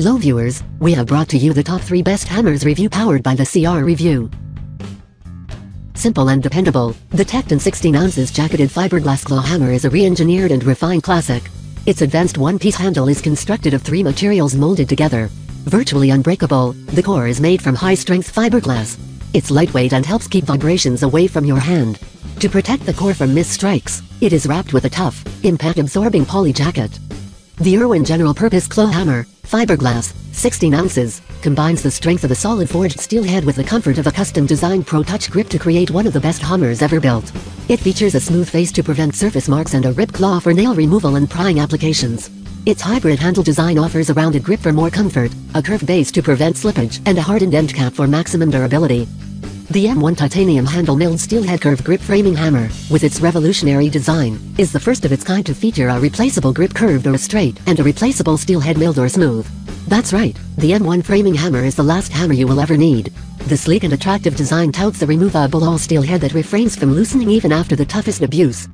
Hello viewers, we have brought to you the top 3 best hammers review powered by the CR Review. Simple and dependable, the Tekton 16 ounces jacketed fiberglass claw hammer is a re-engineered and refined classic. Its advanced one-piece handle is constructed of three materials molded together. Virtually unbreakable, the core is made from high-strength fiberglass. It's lightweight and helps keep vibrations away from your hand. To protect the core from missed strikes, it is wrapped with a tough, impact-absorbing poly jacket. The Irwin General Purpose Claw Hammer, fiberglass, 16 ounces, combines the strength of a solid forged steel head with the comfort of a custom-designed Pro Touch grip to create one of the best hammers ever built. It features a smooth face to prevent surface marks and a rib claw for nail removal and prying applications. Its hybrid handle design offers a rounded grip for more comfort, a curved base to prevent slippage, and a hardened end cap for maximum durability. The M1 titanium handle milled steel head curve grip framing hammer, with its revolutionary design, is the first of its kind to feature a replaceable grip curved or straight and a replaceable steel head milled or smooth. That's right, the M1 framing hammer is the last hammer you will ever need. The sleek and attractive design touts the removable all-steel head that refrains from loosening even after the toughest abuse.